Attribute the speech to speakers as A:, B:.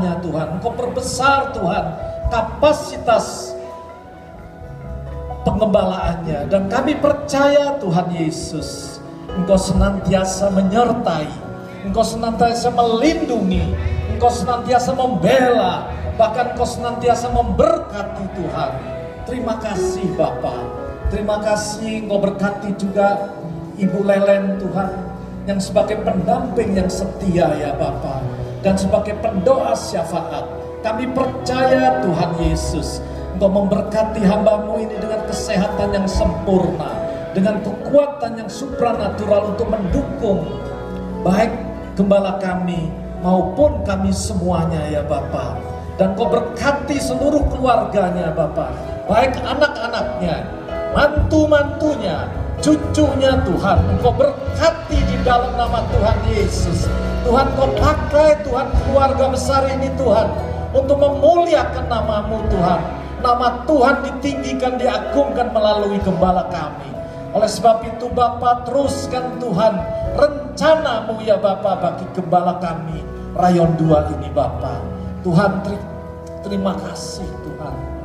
A: jemaatnya Tuhan. Engkau perbesar Tuhan kapasitas pengembalaannya. Dan kami percaya Tuhan Yesus, Engkau senantiasa menyertai, Engkau senantiasa melindungi, Engkau senantiasa membela, bahkan Engkau senantiasa memberkati Tuhan. Terima kasih Bapak. Terima kasih Engkau berkati juga Ibu Lelen Tuhan yang sebagai pendamping yang setia ya Bapak dan sebagai pendoa syafaat kami percaya Tuhan Yesus Engkau memberkati hambamu ini dengan kesehatan yang sempurna dengan kekuatan yang supranatural untuk mendukung baik gembala kami maupun kami semuanya ya Bapak dan kau berkati seluruh keluarganya Bapak baik anak-anaknya mantu-mantunya cucunya Tuhan. Engkau berkati dalam nama Tuhan Yesus. Tuhan kau pakai Tuhan keluarga besar ini Tuhan untuk memuliakan namamu Tuhan. Nama Tuhan ditinggikan diagungkan melalui gembala kami. Oleh sebab itu Bapa teruskan Tuhan rencanamu ya Bapa bagi gembala kami. Rayon 2 ini Bapa. Tuhan terima kasih Tuhan